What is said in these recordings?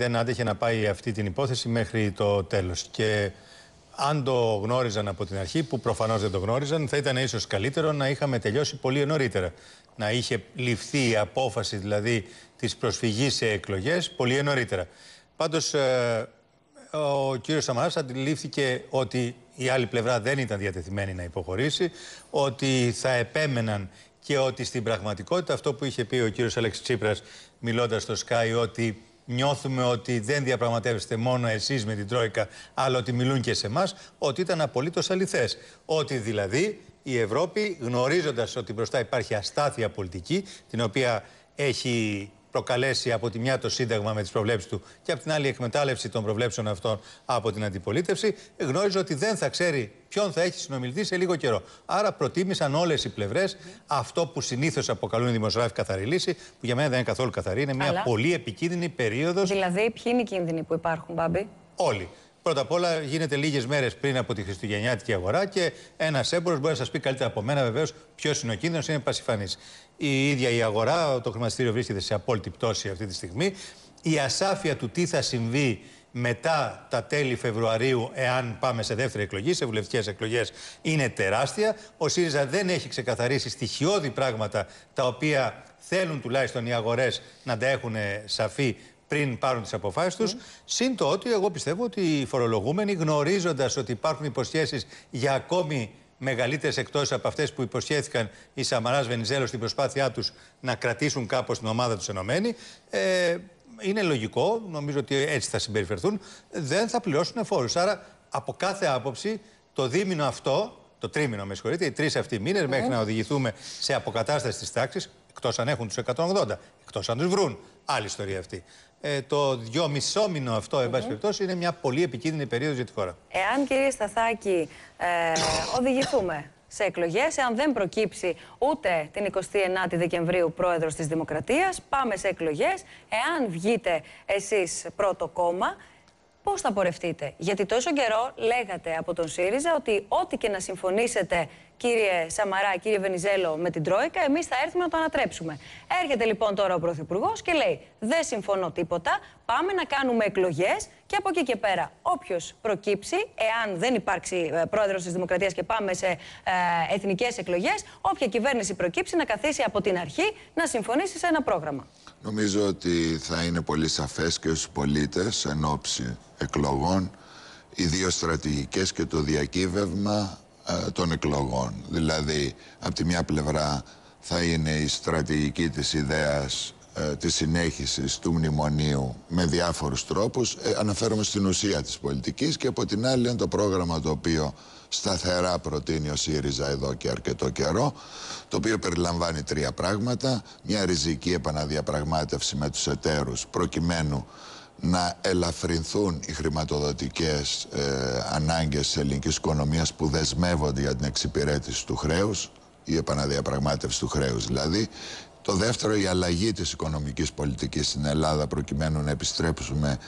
δεν άντεχε να πάει αυτή την υπόθεση μέχρι το τέλος. Και αν το γνώριζαν από την αρχή, που προφανώς δεν το γνώριζαν, θα ήταν ίσως καλύτερο να είχαμε τελειώσει πολύ νωρίτερα. Να είχε ληφθεί η απόφαση δηλαδή της προσφυγής σε εκλογές πολύ νωρίτερα. Πάντως ε, ο κύριος Σαμαράς αντιλήφθηκε ότι η άλλη πλευρά δεν ήταν διατεθειμένη να υποχωρήσει, ότι θα επέμεναν και ότι στην πραγματικότητα αυτό που είχε πει ο κύριος Αλέξης Τσίπρας μιλώντας στο Sky ότι νιώθουμε ότι δεν διαπραγματεύεστε μόνο εσείς με την Τρόικα αλλά ότι μιλούν και σε εμάς, ότι ήταν απολύτως αληθές. Ότι δηλαδή η Ευρώπη γνωρίζοντας ότι μπροστά υπάρχει αστάθεια πολιτική την οποία έχει προκαλέσει από τη μια το Σύνταγμα με τις προβλέψεις του και από την άλλη η εκμετάλλευση των προβλέψεων αυτών από την αντιπολίτευση, γνώριζε ότι δεν θα ξέρει ποιον θα έχει συνομιλητή σε λίγο καιρό. Άρα προτίμησαν όλες οι πλευρές αυτό που συνήθως αποκαλούν οι δημοσιογράφοι καθαρή λύση, που για μένα δεν είναι καθόλου καθαρή, είναι μια πολύ επικίνδυνη περίοδος. Δηλαδή, ποιοι είναι οι κίνδυνοι που υπάρχουν, Μπάμπη; Όλοι. Πρώτα απ' όλα γίνεται λίγες μέρες πριν από τη Χριστουγεννιάτικη αγορά και ένας έμπορος μπορεί να σας πει καλύτερα από μένα βεβαίως ποιος είναι ο κίνδυνος, είναι πασιφανής. Η ίδια η αγορά, το χρηματιστήριο βρίσκεται σε απόλυτη πτώση αυτή τη στιγμή. Η ασάφεια του τι θα συμβεί μετά τα τέλη Φεβρουαρίου, εάν πάμε σε δεύτερη εκλογή, σε βουλευτικές εκλογές, είναι τεράστια. Ο ΣΥΡΙΖΑ δεν έχει ξεκαθαρίσει στοιχειώδη πράγματα τα οποία θέλουν τουλάχιστον οι αγορές να τα έχουν σαφή πριν πάρουν τις αποφάσεις τους. Mm. Συν το ότι εγώ πιστεύω ότι οι φορολογούμενοι, γνωρίζοντας ότι υπάρχουν υποσχέσεις για ακόμη μεγαλύτερες εκτό από αυτές που υποσχέθηκαν οι Σαμαράς Βενιζέλος στην προσπάθειά τους να κρατήσουν κάπως την ομάδα τους ενωμένη, ε, είναι λογικό, νομίζω ότι έτσι θα συμπεριφερθούν, δεν θα πληρώσουν φόρους. Άρα, από κάθε άποψη, το δίμηνο αυτό, το τρίμηνο με συγχωρείτε, οι τρεις αυτοί μήνες, μέχρι να οδηγηθούμε σε αποκατάσταση της τάξης, εκτός αν έχουν τους 180, εκτός αν τους βρουν. Άλλη ιστορία αυτή ε, το δυόμισό μήνο αυτό, mm -hmm. εν πάση περιπτώσει, είναι μια πολύ επικίνδυνη περίοδος για τη χώρα. Εάν, κύριε Σταθάκη, ε, οδηγηθούμε σε εκλογές, εάν δεν προκύψει ούτε την 29η Δεκεμβρίου πρόεδρος της Δημοκρατίας, πάμε σε εκλογές. Εάν βγείτε εσείς πρώτο κόμμα, Πώς θα πορευτείτε, Γιατί τόσο καιρό λέγατε από τον ΣΥΡΙΖΑ ότι ό,τι και να συμφωνήσετε, κύριε Σαμαρά, κύριε Βενιζέλο, με την Τρόικα, εμείς θα έρθουμε να το ανατρέψουμε. Έρχεται λοιπόν τώρα ο Πρωθυπουργός και λέει: Δεν συμφωνώ τίποτα. Πάμε να κάνουμε εκλογές και από εκεί και πέρα, όποιος προκύψει, εάν δεν υπάρξει ε, πρόεδρος της Δημοκρατίας και πάμε σε ε, εθνικές εκλογές, όποια κυβέρνηση προκύψει να καθίσει από την αρχή να συμφωνήσει σε ένα πρόγραμμα. Νομίζω ότι θα είναι πολύ σαφές και στους πολίτες εν ώψη εκλογών οι δύο στρατηγικές και το διακύβευμα ε, των εκλογών. Δηλαδή, από τη μια πλευρά θα είναι η στρατηγική της ιδέας ε, της συνέχισης του μνημονίου με διάφορους τρόπους. Ε, αναφέρομαι στην ουσία της πολιτικής και από την άλλη είναι το πρόγραμμα το οποίο σταθερά προτείνει ο ΣΥΡΙΖΑ εδώ και αρκετό καιρό, το οποίο περιλαμβάνει τρία πράγματα. Μια ριζική επαναδιαπραγμάτευση με τους εταίρους προκειμένου να ελαφρυνθούν οι χρηματοδοτικές ε, ανάγκες της ελληνικής οικονομίας που δεσμεύονται για την εξυπηρέτηση του χρέους, η επαναδιαπραγμάτευση του χρέους δηλαδή. Το δεύτερο, η αλλαγή της οικονομικής πολιτικής στην Ελλάδα προκειμένου να επιστρέψουμε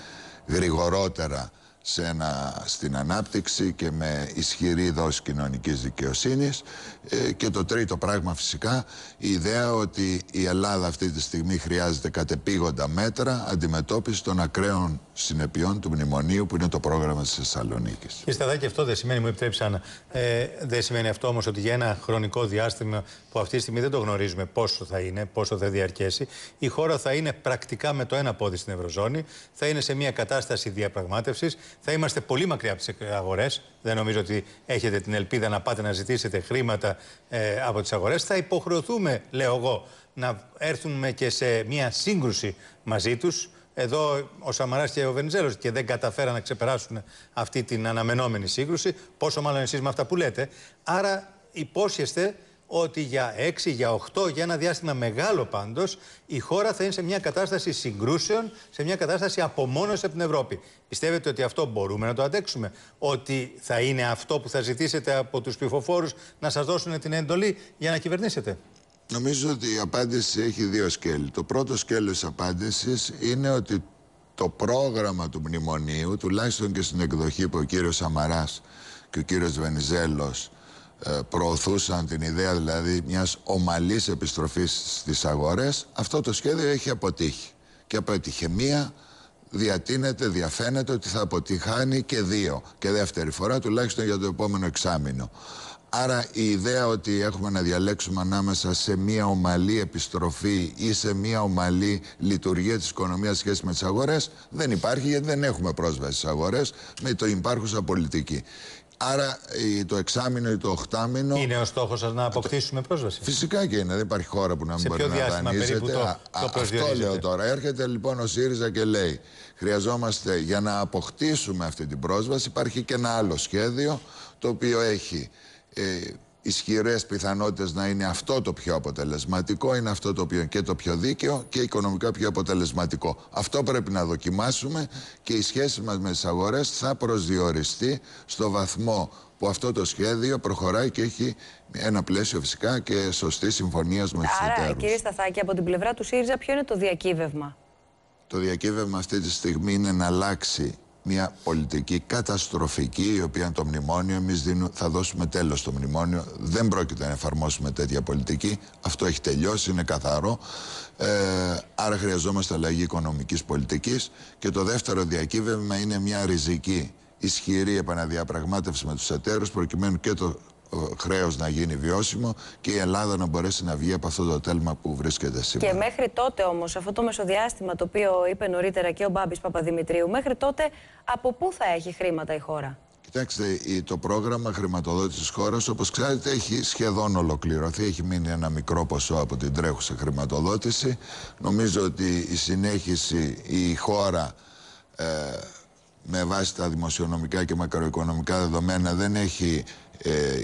γρηγορότερα σε ένα, στην ανάπτυξη και με ισχυρή δόση κοινωνικής δικαιοσύνης. Ε, και το τρίτο πράγμα φυσικά η ιδέα ότι η Ελλάδα αυτή τη στιγμή χρειάζεται κατεπήγοντα μέτρα αντιμετώπισης των ακραίων συνεπειών του μνημονίου που είναι το πρόγραμμα της Θεσσαλονίκης. Κύριε Σταδάκη, αυτό δεν σημαίνει, μου επιτρέψει ε, δεν σημαίνει αυτό όμως ότι για ένα χρονικό διάστημα που αυτή τη στιγμή δεν το γνωρίζουμε πόσο θα είναι, πόσο θα διαρκέσει, η χώρα θα είναι πρακτικά με το ένα πόδι στην Ευρωζώνη, θα είναι σε μια κατάσταση διαπραγμάτευσης, θα είμαστε πολύ μακριά από τις αγορές. Δεν νομίζω ότι έχετε την ελπίδα να πάτε να ζητήσετε χρήματα ε, από τις αγορές. Θα υποχρεωθούμε, λέω εγώ, να έρθουμε και σε μια σύγκρουση μαζί τους. Εδώ ο Σαμαράς και ο Βενιζέλος και δεν καταφέραν να ξεπεράσουν αυτή την αναμενόμενη σύγκρουση. Πόσο μάλλον εσείς με αυτά που λέτε. Άρα υπόσχεστε ότι για 6, για 8, για ένα διάστημα μεγάλο πάντως, η χώρα θα είναι σε μια κατάσταση συγκρούσεων, σε μια κατάσταση απομόνωσης από την Ευρώπη. Πιστεύετε ότι αυτό μπορούμε να το αντέξουμε, Ότι θα είναι αυτό που θα ζητήσετε από τους ψηφοφόρους να σας δώσουν την εντολή για να κυβερνήσετε; Νομίζω ότι η απάντηση έχει δύο σκέλη. Το πρώτο σκέλος της απάντησης είναι ότι το πρόγραμμα του μνημονίου, τουλάχιστον και στην εκδοχή που ο κύριος Σαμαράς και ο κύριος Βενιζέλος ε, προωθούσαν την ιδέα δηλαδή μιας ομαλής επιστροφής στις αγορές, αυτό το σχέδιο έχει αποτύχει. Και απέτυχε μία, διατείνεται, διαφαίνεται ότι θα αποτυχάνει και δύο. Και δεύτερη φορά τουλάχιστον για το επόμενο εξάμεινο. Άρα η ιδέα ότι έχουμε να διαλέξουμε ανάμεσα σε μια ομαλή επιστροφή ή σε μια ομαλή λειτουργία της οικονομίας σχέση με τις αγορές δεν υπάρχει γιατί δεν έχουμε πρόσβαση στις αγορές με το υπάρχουσα πολιτική. Άρα το εξάμεινο ή το οχτάμινο. Είναι ο στόχος σας να αποκτήσουμε πρόσβαση; Φυσικά και είναι. Δεν υπάρχει χώρα που να μην μπορεί να δανείζεται. Το, το αυτό λέω τώρα. Έρχεται λοιπόν ο ΣΥΡΙΖΑ και λέει: Χρειαζόμαστε για να αποκτήσουμε αυτή την πρόσβαση. Υπάρχει και ένα άλλο σχέδιο το οποίο έχει ε, ισχυρές πιθανότητες να είναι αυτό το πιο αποτελεσματικό, είναι αυτό το οποίο και το πιο δίκαιο και οικονομικά πιο αποτελεσματικό. Αυτό πρέπει να δοκιμάσουμε και η σχέση μας με τις αγορές θα προσδιοριστεί στο βαθμό που αυτό το σχέδιο προχωράει και έχει ένα πλαίσιο φυσικά και σωστή συμφωνία με τους Άρα, εταίρους. κύριε Σταθάκη, από την πλευρά του ΣΥΡΙΖΑ ποιο είναι το διακύβευμα; Το διακύβευμα αυτή τη στιγμή είναι να αλλάξει μια πολιτική καταστροφική, η οποία το μνημόνιο, εμείς θα δώσουμε τέλος στο μνημόνιο. Δεν πρόκειται να εφαρμόσουμε τέτοια πολιτική. Αυτό έχει τελειώσει, είναι καθαρό. Ε, άρα χρειαζόμαστε αλλαγή οικονομικής πολιτικής. Και το δεύτερο διακύβευμα είναι μια ριζική ισχυρή επαναδιαπραγμάτευση με τους εταίρους, προκειμένου και το χρέος να γίνει βιώσιμο και η Ελλάδα να μπορέσει να βγει από αυτό το τέλμα που βρίσκεται σήμερα. Και μέχρι τότε όμως, αυτό το μεσοδιάστημα το οποίο είπε νωρίτερα και ο Μπάμπης Παπαδημητρίου, μέχρι τότε από πού θα έχει χρήματα η χώρα; Κοιτάξτε, το πρόγραμμα χρηματοδότησης χώρας, όπως ξέρετε, έχει σχεδόν ολοκληρωθεί. Έχει μείνει ένα μικρό ποσό από την τρέχουσα χρηματοδότηση. Νομίζω ότι η συνέχιση, η χώρα ε, με βάση τα δημοσιονομικά και μακροοικονομικά δεδομένα δεν έχει ε,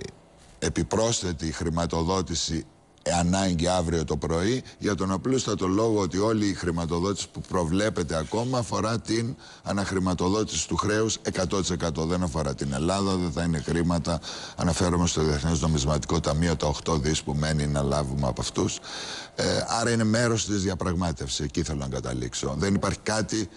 επιπρόσθετη χρηματοδότηση ανάγκη αύριο το πρωί. Για τον απλούστατο λόγο ότι όλη η χρηματοδότηση που προβλέπεται ακόμα αφορά την αναχρηματοδότηση του χρέους 100% δεν αφορά την Ελλάδα, δεν θα είναι χρήματα. Αναφέρομαι στο Διεθνές Νομισματικό Ταμείο τα 8 δις που μένει να λάβουμε από αυτούς. Ε, άρα είναι μέρος της διαπραγμάτευσης. Εκεί θέλω να καταλήξω. Δεν υπάρχει κάτι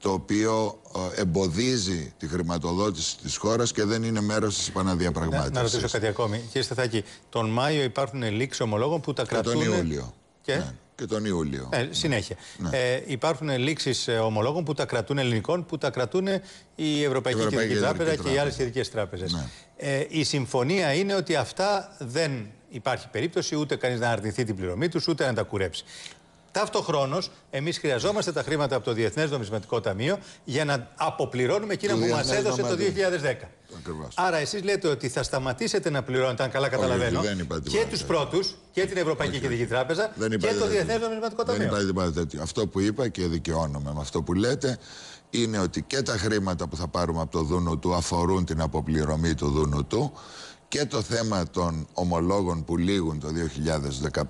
το οποίο ε, εμποδίζει τη χρηματοδότηση της χώρας και δεν είναι μέρος της επαναδιαπραγμάτευσης. Να, να ρωτήσω κάτι ακόμη. Κύριε Σταθάκη, τον Μάιο υπάρχουν λήξεις ομολόγων που τα κρατούν... Και τον Ιούλιο. Και, ναι, και τον Ιούλιο. Ε, συνέχεια. Ναι. Ε, υπάρχουν λήξεις ε, ομολόγων που τα κρατούν ελληνικών, που τα κρατούν η Ευρωπαϊκή, Κεντρική Τράπεζα και οι άλλες ειδικές τράπεζες. Ναι. Ε, η συμφωνία είναι ότι αυτά δεν υπάρχει περίπτωση ούτε κανείς να αρνηθεί την πληρωμή τους, ούτε να τα κουρέψει. Ταυτοχρόνως, εμείς χρειαζόμαστε τα χρήματα από το Διεθνές Νομισματικό Ταμείο για να αποπληρώνουμε εκείνα που μας έδωσε το 2010. Άρα, εσείς λέτε ότι θα σταματήσετε να πληρώνετε, αν καλά καταλαβαίνω, και τους πρώτους και την Ευρωπαϊκή Κεντρική Τράπεζα και το Διεθνές Νομισματικό Ταμείο. Δεν υπάρχει τίποτα τέτοιο. Αυτό που είπα και δικαιώνομαι με αυτό που λέτε είναι ότι και τα χρήματα που θα πάρουμε από το Δούνο του αφορούν την αποπληρωμή του Δούνου του και το θέμα των ομολόγων που λήγουν το 2015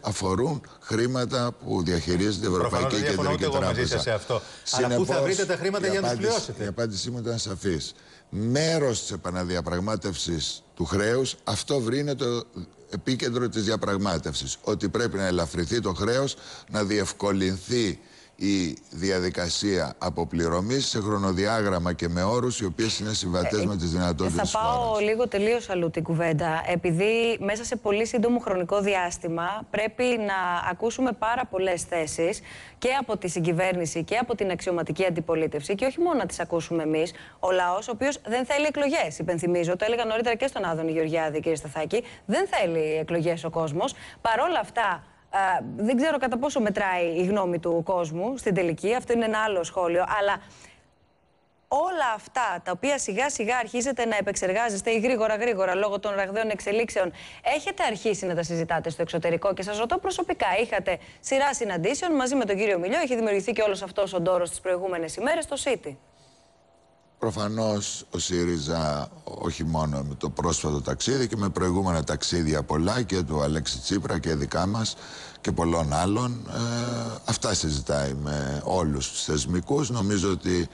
αφορούν χρήματα που διαχειρίζεται η Ευρωπαϊκή Κεντρική Τράπεζα. Δεν μαζί σας σε αυτό. Αλλά πού θα βρείτε τα χρήματα για να τους πληρώσετε; Η απάντησή μου ήταν σαφής. Μέρος της επαναδιαπραγμάτευσης του χρέους, αυτό βρήνε το επίκεντρο της διαπραγμάτευσης. Ότι πρέπει να ελαφρυθεί το χρέος, να διευκολυνθεί η διαδικασία αποπληρωμής σε χρονοδιάγραμμα και με όρους οι οποίες είναι συμβατές ε, με τις δυνατότητες Θα πάω λίγο τελείως αλλού την κουβέντα. Επειδή μέσα σε πολύ σύντομο χρονικό διάστημα πρέπει να ακούσουμε πάρα πολλές θέσεις και από τη συγκυβέρνηση και από την αξιωματική αντιπολίτευση και όχι μόνο να τις ακούσουμε εμείς, ο λαός ο οποίος δεν θέλει εκλογές. Υπενθυμίζω, το έλεγα νωρίτερα και στον Άδωνη Γεωργιάδη κύριε Σταθάκη, δεν θέλει εκλογές ο κόσμος. Παρόλα αυτά δεν ξέρω κατά πόσο μετράει η γνώμη του κόσμου στην τελική, αυτό είναι ένα άλλο σχόλιο, αλλά όλα αυτά τα οποία σιγά σιγά αρχίζετε να επεξεργάζεστε ή γρήγορα γρήγορα λόγω των ραγδαίων εξελίξεων, έχετε αρχίσει να τα συζητάτε στο εξωτερικό; Και σας ρωτώ προσωπικά, είχατε σειρά συναντήσεων μαζί με τον κύριο Μιλιό, έχει δημιουργηθεί και όλος αυτός ο ντόρος τις προηγούμενες ημέρες στο ΣΥΤΙ. Προφανώς ο ΣΥΡΙΖΑ όχι μόνο με το πρόσφατο ταξίδι και με προηγούμενα ταξίδια πολλά και του Αλέξη Τσίπρα και δικά μας και πολλών άλλων ε, αυτά συζητάει με όλους τους θεσμικούς νομίζω ότι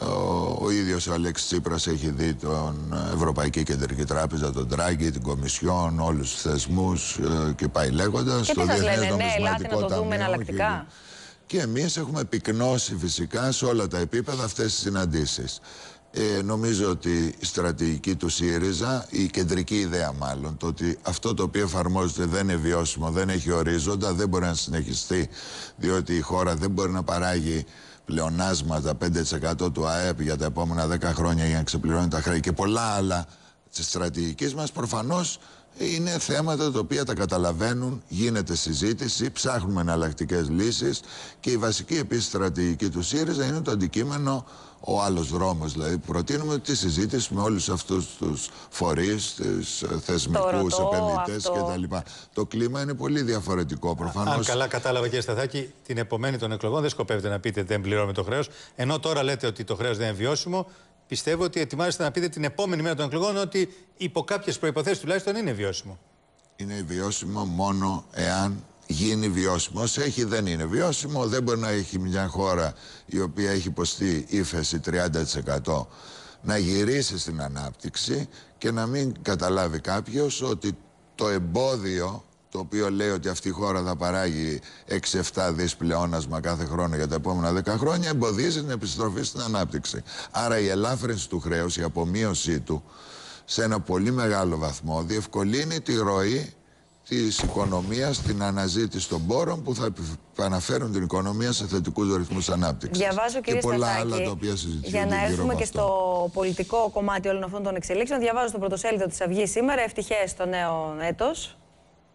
ο, ο ίδιος ο Αλέξης Τσίπρας έχει δει τον Ευρωπαϊκή Κεντρική Τράπεζα, τον Τράγκη, την Κομισιόν, όλους τους θεσμούς ε, και πάει λέγοντας. Και τι σας λένε, ναι, ελάτε να το δούμε εναλλακτικά. Και εμείς έχουμε πυκνώσει φυσικά σε όλα τα επίπεδα αυτές τις συναντήσεις. Ε, νομίζω ότι η στρατηγική του ΣΥΡΙΖΑ, η κεντρική ιδέα μάλλον, το ότι αυτό το οποίο εφαρμόζεται δεν είναι βιώσιμο, δεν έχει ορίζοντα, δεν μπορεί να συνεχιστεί, διότι η χώρα δεν μπορεί να παράγει πλεονάσματα 5% του ΑΕΠ για τα επόμενα 10 χρόνια για να ξεπληρώνει τα χρέη και πολλά άλλα της στρατηγικής μας προφανώς είναι θέματα τα οποία τα καταλαβαίνουν, γίνεται συζήτηση, ψάχνουμε εναλλακτικές λύσεις και η βασική επίσης στρατηγική του ΣΥΡΙΖΑ είναι το αντικείμενο ο άλλος δρόμος. Δηλαδή προτείνουμε τη συζήτηση με όλους αυτούς τους φορείς, τους θεσμικούς επενδυτές κτλ. Το κλίμα είναι πολύ διαφορετικό προφανώς. Αν καλά κατάλαβα κύριε Σταθάκη, την επομένη των εκλογών δεν σκοπεύετε να πείτε δεν πληρώνουμε το χρέος, ενώ τώρα λέτε ότι το χρέος δεν είναι βιώσιμο, πιστεύω ότι ετοιμάζεστε να πείτε την επόμενη μέρα των εκλογών ότι υπό κάποιες προποθέσει τουλάχιστον είναι βιώσιμο. Είναι βιώσιμο μόνο εάν γίνει βιώσιμο. Όσο έχει δεν είναι βιώσιμο. Δεν μπορεί να έχει μια χώρα η οποία έχει υποστεί ύφεση 30% να γυρίσει στην ανάπτυξη και να μην καταλάβει κάποιος ότι το εμπόδιο το οποίο λέει ότι αυτή η χώρα θα παράγει 6-7 δις πλεόνασμα κάθε χρόνο για τα επόμενα 10 χρόνια, εμποδίζει την επιστροφή στην ανάπτυξη. Άρα η ελάφρυνση του χρέους, η απομείωσή του, σε ένα πολύ μεγάλο βαθμό διευκολύνει τη ροή της οικονομίας, την αναζήτηση των πόρων που θα αναφέρουν την οικονομία σε θετικούς ρυθμούς ανάπτυξης. Διαβάζω κύριε και πολλά άλλα τα οποία Για να έρθουμε και στο πολιτικό κομμάτι όλων αυτών των εξελίξεων, διαβάζω στο πρωτοσέλιδο της Αυγής σήμερα, ευτυχές το νέο έτος,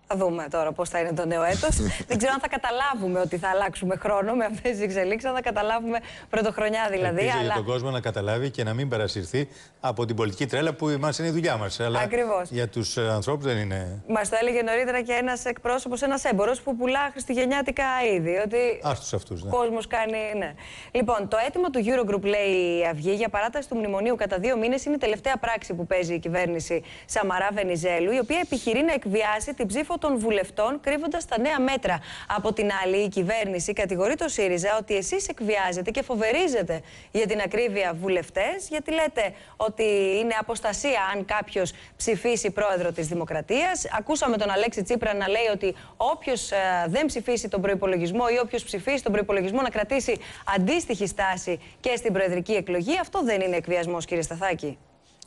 θα δούμε τώρα πώς θα είναι το νέο έτος. Δεν ξέρω αν θα καταλάβουμε ότι θα αλλάξουμε χρόνο με αυτές τις εξελίξεις, αν θα καταλάβουμε πρωτοχρονιά δηλαδή. Ελπίζω αλλά... για τον κόσμο να καταλάβει και να μην παρασυρθεί από την πολιτική τρέλα που μας είναι η δουλειά μας. Ακριβώς. Για τους ε, ανθρώπους δεν είναι. Μας το έλεγε νωρίτερα και ένας εκπρόσωπος, ένας έμπορος που πουλά χριστουγεννιάτικα είδη. Ότι Άστου αυτούς. Ναι. Ο κόσμος κάνει. Ναι. Λοιπόν, το αίτημα του Eurogroup, λέει η Αυγή, για παράταση του μνημονίου κατά δύο μήνες είναι η τελευταία πράξη που παίζει η κυβέρνηση Σαμαρά Βενιζέλου, η οποία επιχειρεί να εκβιάσει την ψήφο των βουλευτών, κρύβοντας τα νέα μέτρα. Από την άλλη, η κυβέρνηση κατηγορεί το ΣΥΡΙΖΑ ότι εσείς εκβιάζετε και φοβερίζετε για την ακρίβεια βουλευτές, γιατί λέτε ότι είναι αποστασία αν κάποιος ψηφίσει πρόεδρο της Δημοκρατίας. Ακούσαμε τον Αλέξη Τσίπρα να λέει ότι όποιος ε, δεν ψηφίσει τον προπολογισμό ή όποιος ψηφίσει τον προπολογισμό να κρατήσει αντίστοιχη στάση και στην προεδρική εκλογή. Αυτό δεν είναι εκβιασμός, κύριε Σταθάκη.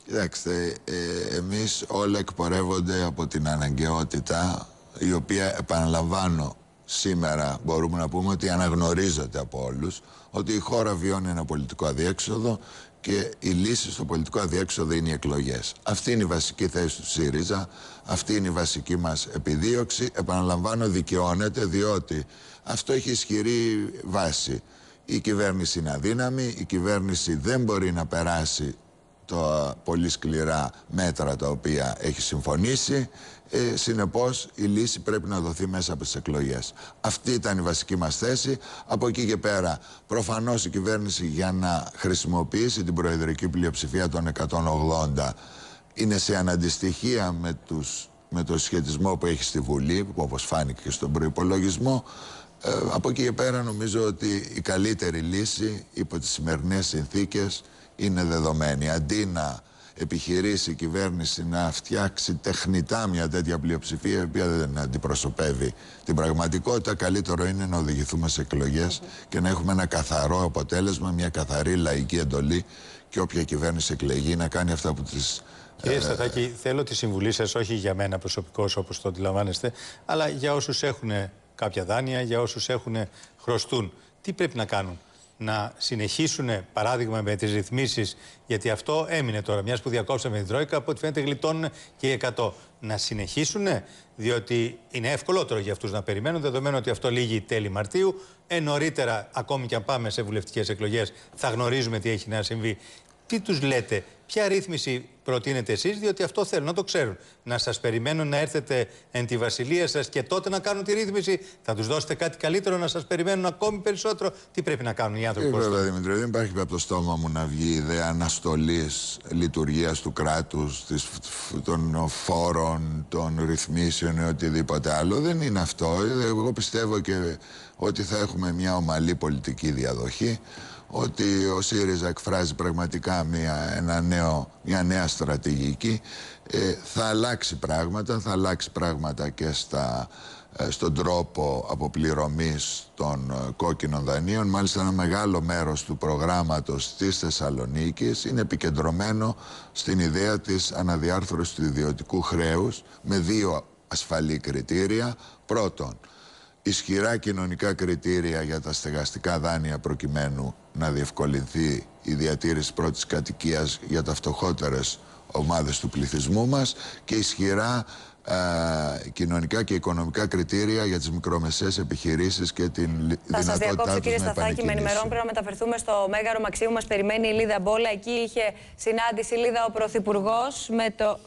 Κοιτάξτε, ε, εμείς όλα εκπορεύονται από την αναγκαιότητα η οποία επαναλαμβάνω σήμερα μπορούμε να πούμε ότι αναγνωρίζεται από όλους ότι η χώρα βιώνει ένα πολιτικό αδιέξοδο και η λύση στο πολιτικό αδιέξοδο είναι οι εκλογές. Αυτή είναι η βασική θέση του ΣΥΡΙΖΑ, αυτή είναι η βασική μας επιδίωξη. Επαναλαμβάνω δικαιώνεται διότι αυτό έχει ισχυρή βάση. Η κυβέρνηση είναι αδύναμη, η κυβέρνηση δεν μπορεί να περάσει τα πολύ σκληρά μέτρα τα οποία έχει συμφωνήσει. Ε, συνεπώς η λύση πρέπει να δοθεί μέσα από τις εκλογές. Αυτή ήταν η βασική μας θέση. Από εκεί και πέρα προφανώς η κυβέρνηση για να χρησιμοποιήσει την προεδρική πλειοψηφία των 180 είναι σε αναντιστοιχεία με, τους, με το σχετισμό που έχει στη Βουλή, που όπως φάνηκε και στον προϋπολογισμό. Ε, από εκεί και πέρα νομίζω ότι η καλύτερη λύση υπό τις σημερινές συνθήκες είναι δεδομένη. Αντί να επιχειρήσει η κυβέρνηση να φτιάξει τεχνητά μια τέτοια πλειοψηφία η οποία δεν αντιπροσωπεύει την πραγματικότητα, καλύτερο είναι να οδηγηθούμε σε εκλογές και να έχουμε ένα καθαρό αποτέλεσμα, μια καθαρή λαϊκή εντολή και όποια κυβέρνηση εκλεγεί να κάνει αυτά που τις Κύριε ε, Σταθάκη, θέλω τη συμβουλή σας, όχι για μένα προσωπικώς όπως το αντιλαμβάνεστε, αλλά για όσους έχουν κάποια δάνεια, για όσους έχουν χρωστούν. Τι πρέπει να κάνουν να συνεχίσουν, παράδειγμα, με τις ρυθμίσεις, γιατί αυτό έμεινε τώρα. Μιας που διακόψαμε την Τρόικα, από ό,τι φαίνεται γλιτώνουν και οι 100. Να συνεχίσουν, διότι είναι ευκολότερο για αυτούς να περιμένουν, δεδομένου ότι αυτό λύγει τέλη Μαρτίου. Ε, νωρίτερα, ακόμη και αν πάμε σε βουλευτικές εκλογές, θα γνωρίζουμε τι έχει να συμβεί. Τι τους λέτε, Ποια ρύθμιση προτείνετε εσείς, διότι αυτό θέλουν να το ξέρουν. Να σας περιμένουν να έρθετε εν τη βασιλεία σας και τότε να κάνουν τη ρύθμιση. Θα τους δώσετε κάτι καλύτερο να σας περιμένουν ακόμη περισσότερο. Τι πρέπει να κάνουν οι άνθρωποι. Κύριε Βέβαια, Δημητρή, δεν υπάρχει από το στόμα μου να βγει ιδέα αναστολής λειτουργίας του κράτους, των φόρων, των ρυθμίσεων ή οτιδήποτε άλλο. Δεν είναι αυτό. Εγώ πιστεύω και ότι θα έχουμε μια ομαλή πολιτική διαδοχή ότι ο ΣΥΡΙΖΑ εκφράζει πραγματικά μια, ένα νέο, μια νέα στρατηγική. Ε, θα αλλάξει πράγματα, θα αλλάξει πράγματα και στα, ε, στον τρόπο αποπληρωμής των ε, κόκκινων δανείων. Μάλιστα ένα μεγάλο μέρος του προγράμματος της Θεσσαλονίκης είναι επικεντρωμένο στην ιδέα της αναδιάρθρωσης του ιδιωτικού χρέους με δύο ασφαλή κριτήρια. Πρώτον, ισχυρά κοινωνικά κριτήρια για τα στεγαστικά δάνεια προκειμένου να διευκολυνθεί η διατήρηση πρώτης κατοικίας για τα φτωχότερες ομάδες του πληθυσμού μας και ισχυρά ε, κοινωνικά και οικονομικά κριτήρια για τις μικρομεσαίες επιχειρήσεις και την θα δυνατότητά τους να Θα σας διακόψω κύριε Σταθάκη, με ενημερώνω πρέπει να μεταφερθούμε στο Μέγαρο Μαξίου. Μας περιμένει η Λίδα Μπόλα. Εκεί είχε συνάντηση η Λίδα ο Πρωθυπουργός με το...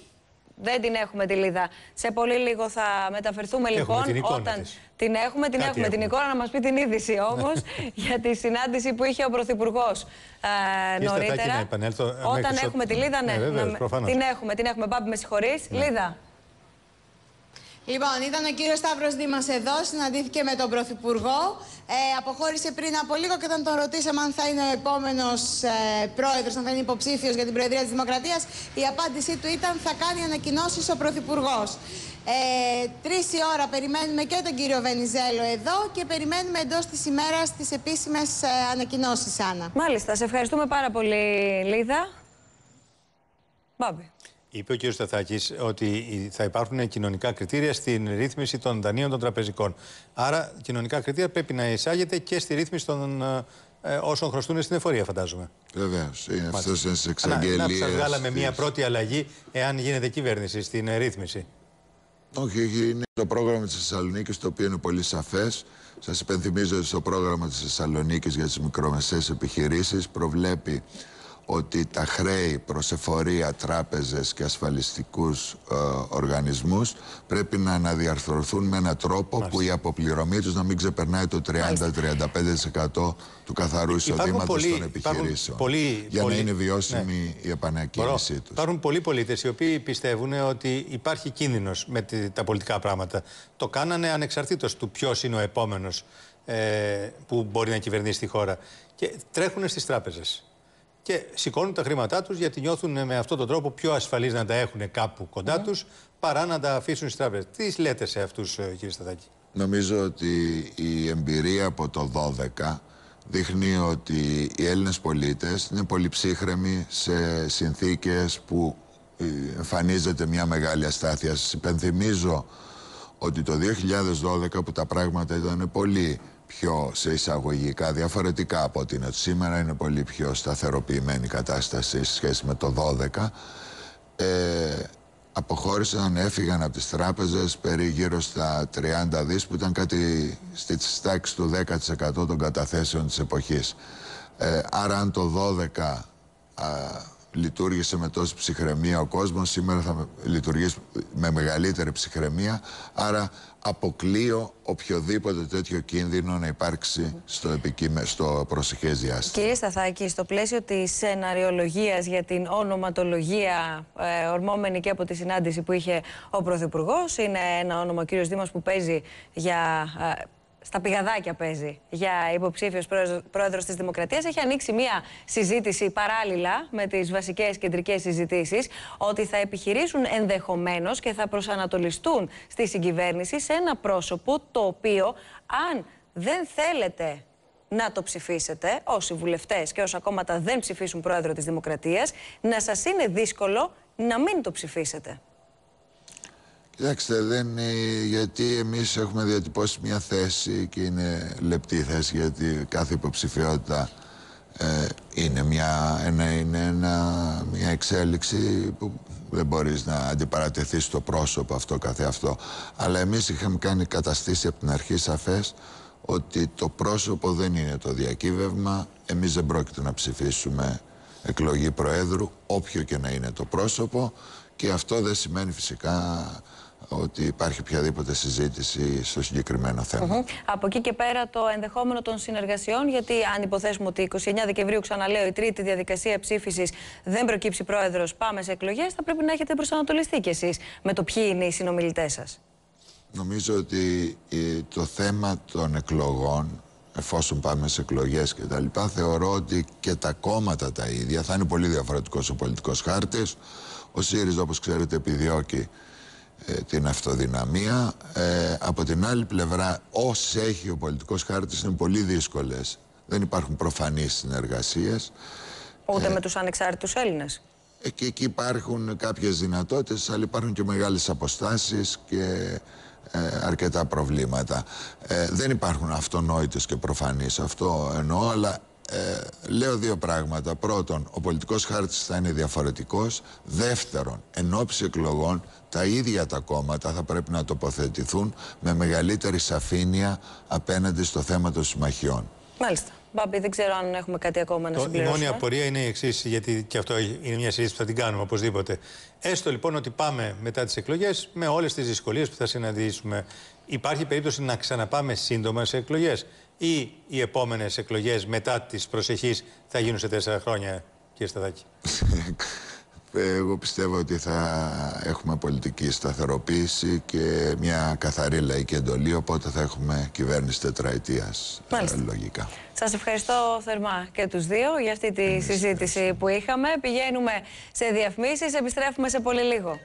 Δεν την έχουμε τη Λίδα. Σε πολύ λίγο θα μεταφερθούμε έχουμε λοιπόν. Την εικόνα όταν της. την έχουμε, την έχουμε, την εικόνα να μας πει την είδηση όμως για τη συνάντηση που είχε ο Πρωθυπουργός ε, νωρίτερα. Να επανέλθω, όταν έχουμε τη Λίδα, ναι. ναι βεβαίως, να... την έχουμε, την έχουμε. Μπάμπη, με συγχωρείς. Ναι. Λίδα. Λοιπόν, ήταν ο κύριος Σταύρος Δήμας εδώ, συναντήθηκε με τον Πρωθυπουργό. Ε, αποχώρησε πριν από λίγο και όταν τον ρωτήσαμε αν θα είναι ο επόμενος ε, πρόεδρος, αν θα είναι υποψήφιος για την Προεδρία της Δημοκρατίας, η απάντησή του ήταν θα κάνει ανακοινώσεις ο Πρωθυπουργός. Ε, Τρεις η ώρα περιμένουμε και τον κύριο Βενιζέλο εδώ και περιμένουμε εντός της ημέρας τις επίσημες ε, ανακοινώσεις, Άννα. Μάλιστα, σε ευχαριστούμε πάρα πολύ, Λίδα. Μπάμπη. Είπε ο κ. Σταθάκης ότι θα υπάρχουν κοινωνικά κριτήρια στην ρύθμιση των δανείων των τραπεζικών. Άρα, κοινωνικά κριτήρια πρέπει να εισάγεται και στη ρύθμιση των ε, όσων χρωστούν στην εφορία, φαντάζομαι. Βεβαίως. Είναι αυτό στι εξαγγελίε. Να, να βγάλαμε μια πρώτη αλλαγή, εάν γίνεται κυβέρνηση στην ε, ρύθμιση. Όχι, είναι το πρόγραμμα της Θεσσαλονίκης, το οποίο είναι πολύ σαφές. Σας υπενθυμίζω ότι στο πρόγραμμα της Θεσσαλονίκης για τις μικρομεσαίες επιχειρήσεις προβλέπει ότι τα χρέη προς εφορία, τράπεζες και ασφαλιστικούς ε, οργανισμούς πρέπει να αναδιαρθρωθούν με έναν τρόπο που η αποπληρωμή τους να μην ξεπερνάει το 30-35% του καθαρού εισοδήματος των επιχειρήσεων. Πολλοί, για πολλοί, να είναι βιώσιμη ναι. η επανακίνησή τους. Υπάρχουν πολλοί πολίτες οι οποίοι πιστεύουν ότι υπάρχει κίνδυνος με τα πολιτικά πράγματα. Το κάνανε ανεξαρτήτως του ποιος είναι ο επόμενος ε, που μπορεί να κυβερνήσει τη χώρα. Και τρέχουν στις τράπεζες και σηκώνουν τα χρήματά τους γιατί νιώθουν με αυτόν τον τρόπο πιο ασφαλείς να τα έχουν κάπου κοντά mm. τους παρά να τα αφήσουν στις τράπεζες. Τι λέτε σε αυτούς, ε, κύριε Σταδάκη. Νομίζω ότι η εμπειρία από το 12 δείχνει ότι οι Έλληνες πολίτες είναι πολύ ψύχρεμοι σε συνθήκες που ε, εμφανίζεται μια μεγάλη αστάθεια. Σας υπενθυμίζω ότι το 2012 που τα πράγματα ήταν πολύ πιο σε εισαγωγικά διαφορετικά από ότι είναι σήμερα είναι πολύ πιο σταθεροποιημένη η κατάσταση σε σχέση με το 12 ε, αποχώρησαν, έφυγαν από τις τράπεζες περί γύρω στα 30 δις που ήταν κάτι στη τάξη του 10% των καταθέσεων της εποχής. Ε, άρα αν το 12 λειτουργήσε με τόση ψυχραιμία ο κόσμος, σήμερα θα λειτουργήσει με μεγαλύτερη ψυχραιμία, άρα αποκλείω οποιοδήποτε τέτοιο κίνδυνο να υπάρξει στο, επικείμε, στο προσεχές διάστημα. Κύριε Σταθάκη, στο πλαίσιο της σεναριολογίας για την ονοματολογία ε, ορμόμενη και από τη συνάντηση που είχε ο Πρωθυπουργός, είναι ένα όνομα ο κύριος Δήμος που παίζει για ε, στα πηγαδάκια παίζει για υποψήφιος πρόεδρο της Δημοκρατίας. Έχει ανοίξει μία συζήτηση παράλληλα με τις βασικές κεντρικές συζητήσεις ότι θα επιχειρήσουν ενδεχομένως και θα προσανατολιστούν στη συγκυβέρνηση σε ένα πρόσωπο το οποίο, αν δεν θέλετε να το ψηφίσετε, όσοι βουλευτές και όσα κόμματα δεν ψηφίσουν πρόεδρο της Δημοκρατίας, να σας είναι δύσκολο να μην το ψηφίσετε. Κοιτάξτε, δεν είναι, γιατί εμείς έχουμε διατυπώσει μια θέση και είναι λεπτή θέση γιατί κάθε υποψηφιότητα ε, είναι, μια, ένα, είναι ένα, μια εξέλιξη που δεν μπορείς να αντιπαρατεθείς στο πρόσωπο αυτό καθε αυτό. Αλλά εμείς είχαμε κάνει καταστήσει από την αρχή σαφές ότι το πρόσωπο δεν είναι το διακύβευμα. Εμείς δεν πρόκειται να ψηφίσουμε εκλογή Προέδρου, όποιο και να είναι το πρόσωπο και αυτό δεν σημαίνει φυσικά ότι υπάρχει οποιαδήποτε συζήτηση στο συγκεκριμένο θέμα. Από εκεί και πέρα το ενδεχόμενο των συνεργασιών, γιατί αν υποθέσουμε ότι 29 Δεκεμβρίου, ξαναλέω, η τρίτη διαδικασία ψήφισης δεν προκύψει πρόεδρος, πάμε σε εκλογές, θα πρέπει να έχετε προσανατολιστεί κι εσείς με το ποιοι είναι οι συνομιλητές σας. Νομίζω ότι το θέμα των εκλογών εφόσον πάμε σε εκλογές και τα λοιπά, θεωρώ ότι και τα κόμματα τα ίδια θα είναι πολύ διαφορετικός ο πολιτικός χάρτης. Ο ΣΥΡΙΖΑ, όπως ξέρετε, επιδιώκει ε, την αυτοδυναμία. Ε, από την άλλη πλευρά, όσοι έχει ο πολιτικός χάρτης είναι πολύ δύσκολες. Δεν υπάρχουν προφανείς συνεργασίες. Ούτε ε, με τους ανεξάρτητους Έλληνες. Και εκεί υπάρχουν κάποιες δυνατότητες, αλλά υπάρχουν και μεγάλες αποστάσεις και ε, αρκετά προβλήματα. Ε, δεν υπάρχουν αυτονόητες και προφανείς αυτό εννοώ, αλλά ε, λέω δύο πράγματα. Πρώτον, ο πολιτικός χάρτης θα είναι διαφορετικός. Δεύτερον, εν ώψη εκλογών, τα ίδια τα κόμματα θα πρέπει να τοποθετηθούν με μεγαλύτερη σαφήνεια απέναντι στο θέμα των συμμαχιών. Μάλιστα. Μπάμπη, δεν ξέρω αν έχουμε κάτι ακόμα να Το, η συμπληρώσουμε. μόνη απορία είναι η εξής, γιατί και αυτό είναι μια συζήτηση που θα την κάνουμε οπωσδήποτε. Έστω λοιπόν ότι πάμε μετά τις εκλογές με όλες τις δυσκολίες που θα συναντήσουμε. Υπάρχει περίπτωση να ξαναπάμε σύντομα σε εκλογές; Ή οι επόμενες εκλογές μετά τις προσεχείς θα γίνουν σε τέσσερα χρόνια, κύριε Σταδάκη; Εγώ πιστεύω ότι θα έχουμε πολιτική σταθεροποίηση και μια καθαρή λαϊκή εντολή, οπότε θα έχουμε κυβέρνηση τετραετίας, ε, Μάλιστα. λογικά. Σας ευχαριστώ θερμά και τους δύο για αυτή τη συζήτηση που είχαμε. Πηγαίνουμε σε διαφημίσεις, επιστρέφουμε σε πολύ λίγο.